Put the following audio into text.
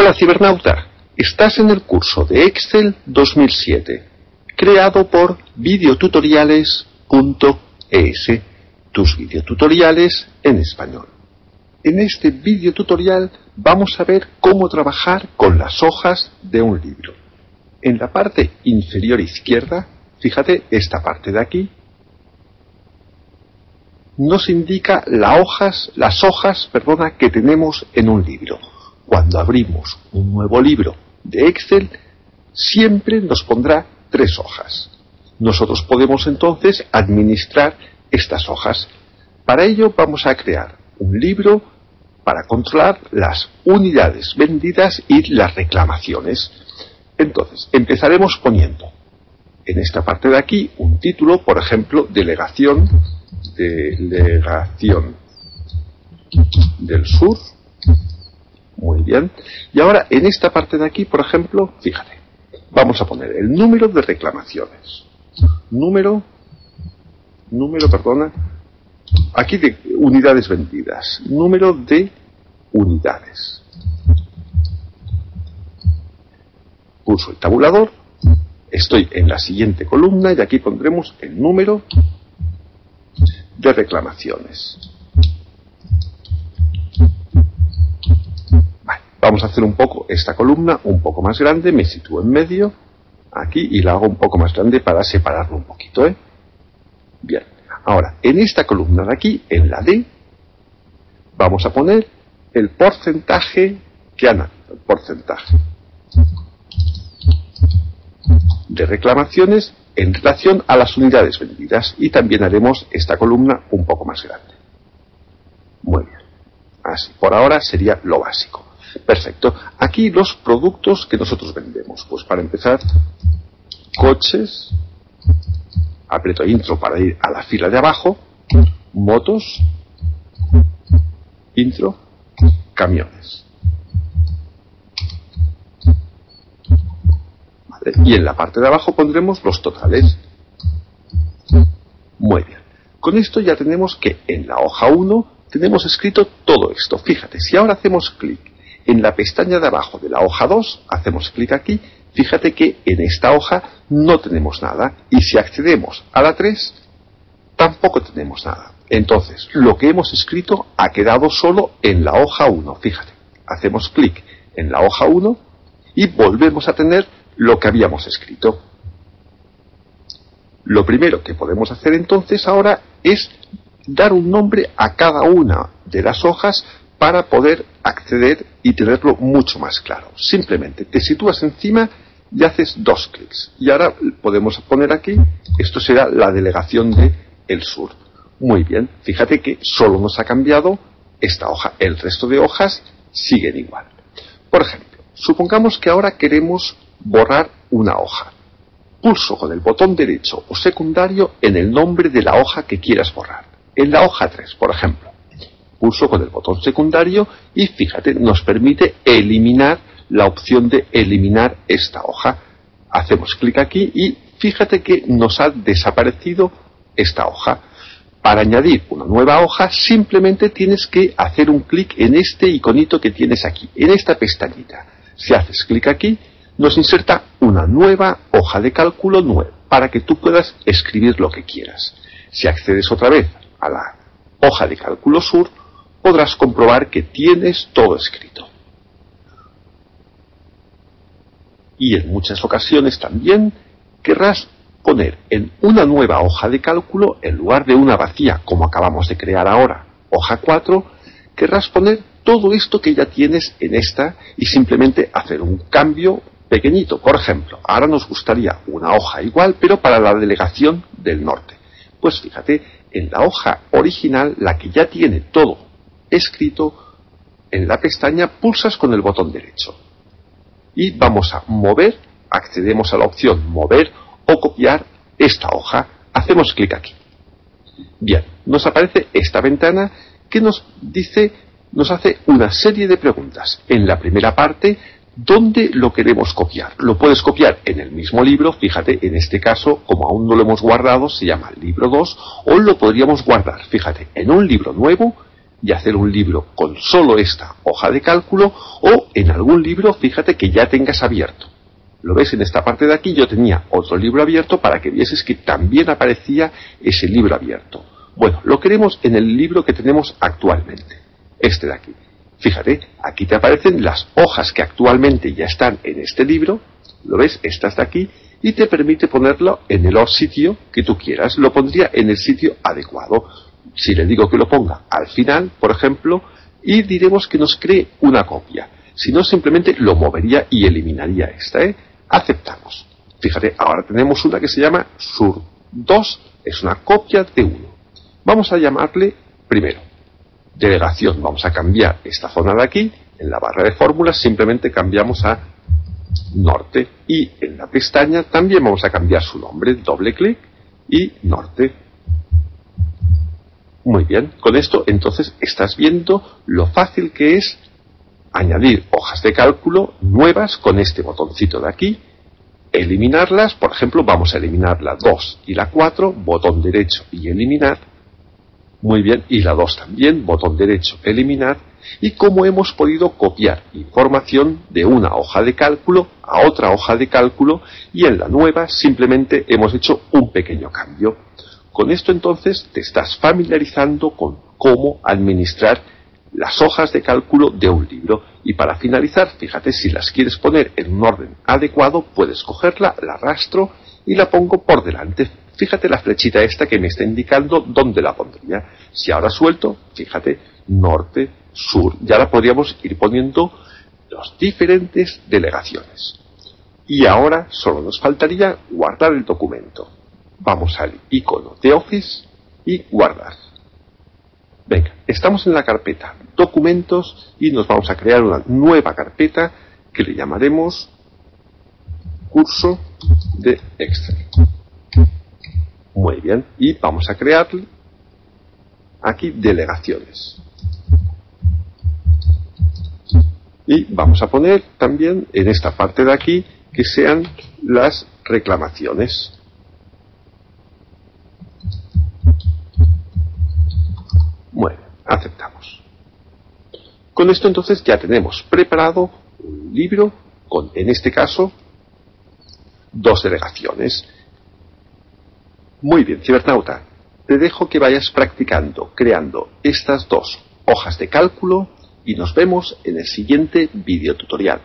Hola cibernauta, estás en el curso de Excel 2007, creado por videotutoriales.es, tus videotutoriales en español. En este videotutorial vamos a ver cómo trabajar con las hojas de un libro. En la parte inferior izquierda, fíjate esta parte de aquí, nos indica hojas, las hojas perdona, que tenemos en un libro. Cuando abrimos un nuevo libro de Excel, siempre nos pondrá tres hojas. Nosotros podemos entonces administrar estas hojas. Para ello vamos a crear un libro para controlar las unidades vendidas y las reclamaciones. Entonces, empezaremos poniendo en esta parte de aquí un título, por ejemplo, delegación, delegación del sur. Muy bien. Y ahora en esta parte de aquí, por ejemplo, fíjate, vamos a poner el número de reclamaciones. Número, número, perdona, aquí de unidades vendidas. Número de unidades. Pulso el tabulador Estoy en la siguiente columna y aquí pondremos el número de reclamaciones. Vamos a hacer un poco esta columna un poco más grande, me sitúo en medio, aquí, y la hago un poco más grande para separarlo un poquito. ¿eh? Bien, ahora, en esta columna de aquí, en la D, vamos a poner el porcentaje que han el porcentaje de reclamaciones en relación a las unidades vendidas y también haremos esta columna un poco más grande. Muy bien. Así, por ahora sería lo básico. Perfecto. Aquí los productos que nosotros vendemos. Pues para empezar, coches, aprieto intro para ir a la fila de abajo, motos, intro, camiones. Y en la parte de abajo pondremos los totales. Muy bien. Con esto ya tenemos que en la hoja 1 tenemos escrito todo esto. Fíjate, si ahora hacemos clic en la pestaña de abajo de la hoja 2, hacemos clic aquí, fíjate que en esta hoja no tenemos nada. Y si accedemos a la 3, tampoco tenemos nada. Entonces, lo que hemos escrito ha quedado solo en la hoja 1. Fíjate, hacemos clic en la hoja 1 y volvemos a tener lo que habíamos escrito. Lo primero que podemos hacer entonces ahora es dar un nombre a cada una de las hojas para poder acceder y tenerlo mucho más claro. Simplemente te sitúas encima y haces dos clics. Y ahora podemos poner aquí, esto será la delegación de el sur. Muy bien, fíjate que solo nos ha cambiado esta hoja. El resto de hojas siguen igual. Por ejemplo, supongamos que ahora queremos borrar una hoja. Pulso con el botón derecho o secundario en el nombre de la hoja que quieras borrar. En la hoja 3, por ejemplo. Pulso con el botón secundario y fíjate, nos permite eliminar la opción de eliminar esta hoja. Hacemos clic aquí y fíjate que nos ha desaparecido esta hoja. Para añadir una nueva hoja simplemente tienes que hacer un clic en este iconito que tienes aquí, en esta pestañita. Si haces clic aquí, nos inserta una nueva hoja de cálculo nueva para que tú puedas escribir lo que quieras. Si accedes otra vez a la hoja de cálculo sur, podrás comprobar que tienes todo escrito. Y en muchas ocasiones también querrás poner en una nueva hoja de cálculo, en lugar de una vacía como acabamos de crear ahora, hoja 4, querrás poner todo esto que ya tienes en esta y simplemente hacer un cambio pequeñito. Por ejemplo, ahora nos gustaría una hoja igual, pero para la delegación del norte. Pues fíjate, en la hoja original, la que ya tiene todo escrito, en la pestaña pulsas con el botón derecho. Y vamos a mover, accedemos a la opción mover o copiar esta hoja. Hacemos clic aquí. Bien, nos aparece esta ventana que nos dice, nos hace una serie de preguntas. En la primera parte ¿Dónde lo queremos copiar? Lo puedes copiar en el mismo libro, fíjate, en este caso, como aún no lo hemos guardado, se llama libro 2, o lo podríamos guardar, fíjate, en un libro nuevo y hacer un libro con solo esta hoja de cálculo o en algún libro, fíjate que ya tengas abierto. Lo ves en esta parte de aquí, yo tenía otro libro abierto para que vieses que también aparecía ese libro abierto. Bueno, lo queremos en el libro que tenemos actualmente, este de aquí. Fíjate, aquí te aparecen las hojas que actualmente ya están en este libro, lo ves, estas de aquí, y te permite ponerlo en el sitio que tú quieras. Lo pondría en el sitio adecuado. Si le digo que lo ponga al final, por ejemplo, y diremos que nos cree una copia. Si no, simplemente lo movería y eliminaría esta. ¿eh? Aceptamos. Fíjate, ahora tenemos una que se llama sur2, es una copia de 1. Vamos a llamarle primero delegación. Vamos a cambiar esta zona de aquí. En la barra de fórmulas simplemente cambiamos a norte. Y en la pestaña también vamos a cambiar su nombre. Doble clic y norte. Muy bien, con esto entonces estás viendo lo fácil que es añadir hojas de cálculo nuevas con este botoncito de aquí, eliminarlas, por ejemplo, vamos a eliminar la 2 y la 4, botón derecho y eliminar, muy bien, y la 2 también, botón derecho, eliminar, y cómo hemos podido copiar información de una hoja de cálculo a otra hoja de cálculo y en la nueva simplemente hemos hecho un pequeño cambio. Con esto entonces te estás familiarizando con cómo administrar las hojas de cálculo de un libro. Y para finalizar, fíjate, si las quieres poner en un orden adecuado, puedes cogerla, la arrastro y la pongo por delante. Fíjate la flechita esta que me está indicando dónde la pondría. Si ahora suelto, fíjate, norte, sur. Ya la podríamos ir poniendo las diferentes delegaciones. Y ahora solo nos faltaría guardar el documento. Vamos al icono de Office y guardar. Venga, estamos en la carpeta documentos y nos vamos a crear una nueva carpeta que le llamaremos curso de Excel. Muy bien, y vamos a crear aquí delegaciones. Y vamos a poner también en esta parte de aquí que sean las reclamaciones. Con esto entonces ya tenemos preparado un libro con, en este caso, dos delegaciones. Muy bien, cibernauta, te dejo que vayas practicando, creando estas dos hojas de cálculo y nos vemos en el siguiente video tutorial.